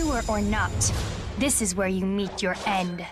pursuer or not, this is where you meet your end.